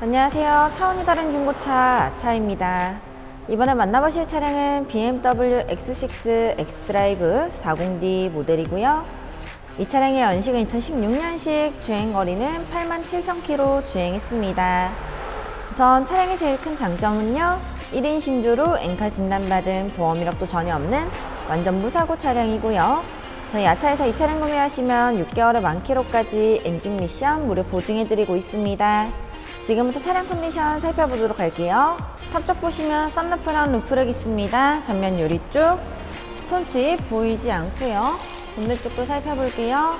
안녕하세요. 차원이 다른 중고차 차입니다. 이번에 만나보실 차량은 BMW X6 X드라이브 40D 모델이고요. 이 차량의 연식은 2016년식 주행거리는 87,000km 주행했습니다. 우선 차량의 제일 큰 장점은요. 1인 신조로 엔카 진단받은 보험 이력도 전혀 없는 완전 무사고 차량이고요. 저희 야차에서 이 차량 구매하시면 6개월에 만 킬로까지 엔진 미션 무료 보증해드리고 있습니다. 지금부터 차량 컨디션 살펴보도록 할게요. 탑쪽 보시면 썬루프랑 roof rack 있습니다. 전면 유리 쪽 stone chip 보이지 않고요. 본넷 쪽도 살펴볼게요.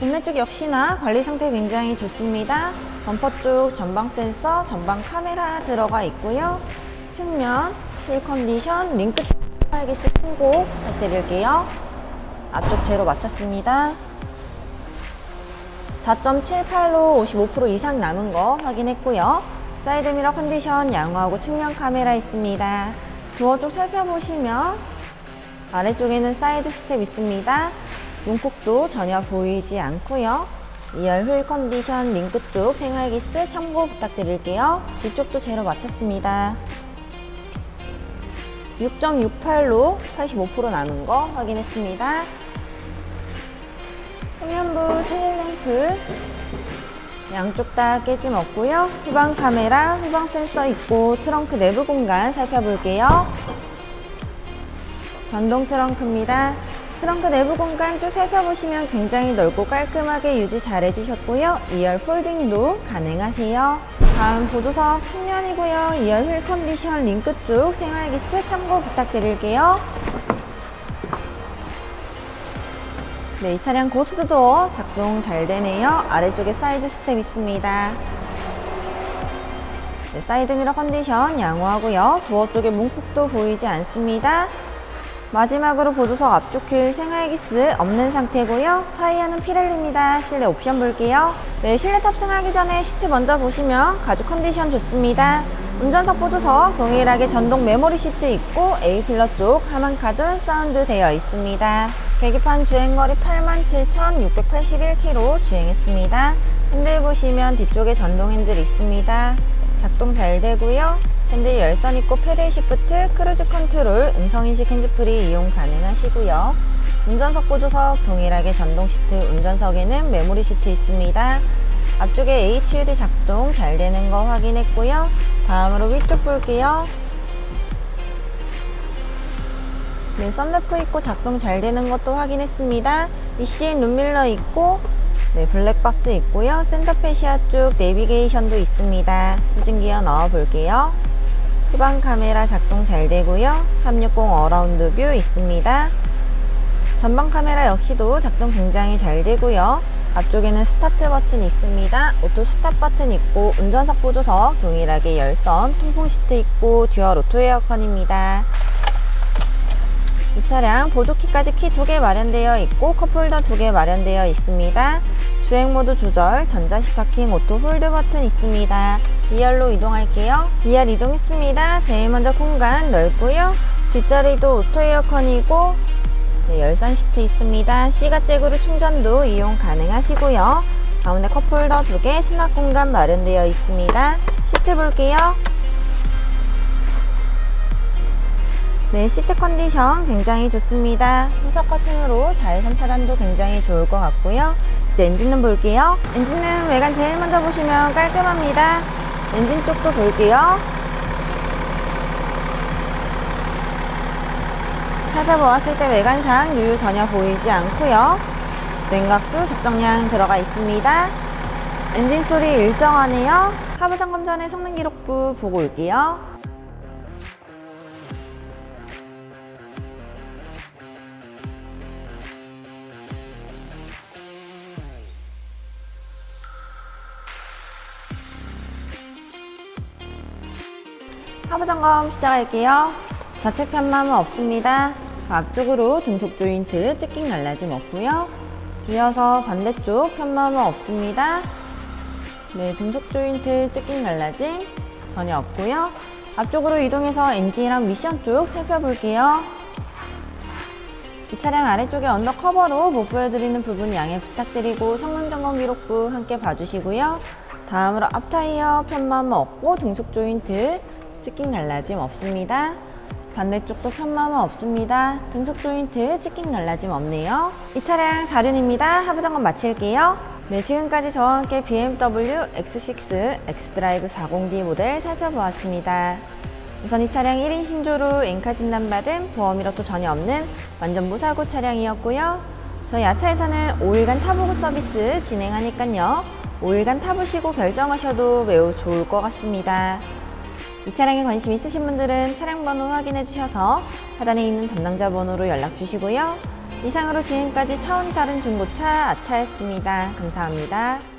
본넷 쪽 역시나 관리 상태 굉장히 좋습니다. 범퍼 쪽 전방 센서, 전방 카메라 들어가 있고요. 측면 휠 컨디션 림 끝 생활기스 참고 부탁드릴게요. 앞쪽 제로 맞췄습니다. 4.78로 55% 이상 남은 거 확인했고요. 사이드미러 컨디션 양호하고 측면 카메라 있습니다. 도어 쪽 살펴보시면 아래쪽에는 사이드 스텝 있습니다. 문콕도 전혀 보이지 않고요. 2열 휠 컨디션 림 끝 쪽 생활기스 참고 부탁드릴게요. 뒤쪽도 제로 맞췄습니다. 6.68로 85% 남은 거 확인했습니다. 후면부 테일램프 양쪽 다 깨짐 없고요. 후방 카메라, 후방 센서 있고 트렁크 내부 공간 살펴볼게요. 전동 트렁크입니다. 트렁크 내부 공간 쭉 살펴보시면 굉장히 넓고 깔끔하게 유지 잘 해주셨고요. 2열 folding도 가능하세요. 다음 보조석 측면이고요. 2열 휠 컨디션 림 끝 쪽 생활기스 참고 부탁드릴게요. 네, 이 차량 ghost door 작동 잘 되네요. 아래쪽에 사이드 스텝 있습니다. 네, 사이드 미러 컨디션 양호하고요. 도어 쪽에 문콕도 보이지 않습니다. 마지막으로 보조석 앞쪽 휠 생활기스 없는 상태고요. 타이어는 피렐리입니다. 실내 옵션 볼게요. 네, 실내 탑승하기 전에 시트 먼저 보시면 가죽 컨디션 좋습니다. 운전석 보조석 동일하게 전동 메모리 시트 있고 A pillar 쪽 하만카돈 사운드 되어 있습니다. 계기판 주행거리 87,681km 주행했습니다. 핸들 보시면 뒤쪽에 전동 핸들 있습니다. 작동 잘 되고요. 핸들 열선 있고 paddle shift, cruise control, 음성인식 핸즈프리 이용 가능하시고요. 운전석 보조석 동일하게 전동 시트, 운전석에는 메모리 시트 있습니다. 앞쪽에 HUD 작동 잘 되는 거 확인했고요. 다음으로 위쪽 볼게요. 네, 썬루프 있고 작동 잘 되는 것도 확인했습니다. ECM 룸밀러 있고 네, 블랙박스 있고요. center fascia 쪽 내비게이션도 있습니다. 후진기어 넣어 볼게요. 후방 카메라 작동 잘 되고요. 360 around view 있습니다. 전방 카메라 역시도 작동 굉장히 잘 되고요. 앞쪽에는 스타트 버튼 있습니다. auto stop 버튼 있고 운전석 보조석 동일하게 열선, 통풍 시트 있고 dual auto 에어컨입니다. 이 차량 보조키까지 키 두 개 마련되어 있고 컵홀더 두 개 마련되어 있습니다. 주행 모드 조절, 전자식 parking, auto hold 버튼 있습니다. 2열로 이동할게요. 2열 이동했습니다. 제일 먼저 공간 넓고요. 뒷자리도 auto 에어컨이고 네, 열선 시트 있습니다. 시가잭으로 충전도 이용 가능하시고요. 가운데 컵홀더 두 개, 수납 공간 마련되어 있습니다. 시트 볼게요. 네, 시트 컨디션 굉장히 좋습니다. 후석 커튼으로 자외선 차단도 굉장히 좋을 것 같고요. 이제 엔진룸 볼게요. 엔진룸 외관 제일 먼저 보시면 깔끔합니다. 엔진 쪽도 볼게요. 살펴보았을 때 외관상 누유 전혀 보이지 않고요. 냉각수 적정량 들어가 있습니다. 엔진 소리 일정하네요. 하부 점검 전에 성능 기록부 보고 올게요. 하부 점검 시작할게요. 좌측 편마모 없습니다. 앞쪽으로 등속 조인트 찍힘 갈라짐 없고요. 이어서 반대쪽 편마모 없습니다. 네, 등속 조인트 찍힘 갈라짐 전혀 없고요. 앞쪽으로 이동해서 엔진이랑 미션 쪽 살펴볼게요. 이 차량 아래쪽에 under cover로 못 보여드리는 부분 양해 부탁드리고 성능 점검 기록부 함께 봐주시고요. 다음으로 앞타이어 편마모 없고 등속 조인트 찍힌 갈라짐 없습니다. 반대쪽도 편마모 없습니다. 등속 조인트 찍힌 갈라짐 없네요. 이 차량 4륜입니다. 하부 점검 마칠게요. 네, 지금까지 저와 함께 BMW X6 X드라이브 40D 모델 살펴보았습니다. 우선 이 차량 1인 신조로 엔카 진단받은 보험 이력도 전혀 없는 완전 무사고 차량이었고요. 저희 야차에서는 5일간 타보고 서비스 진행하니까요. 5일간 타보시고 결정하셔도 매우 좋을 것 같습니다. 이 차량에 관심 있으신 분들은 차량 번호 확인해 주셔서 하단에 있는 담당자 번호로 연락 주시고요. 이상으로 지금까지 차원이 다른 중고차 아차였습니다. 감사합니다.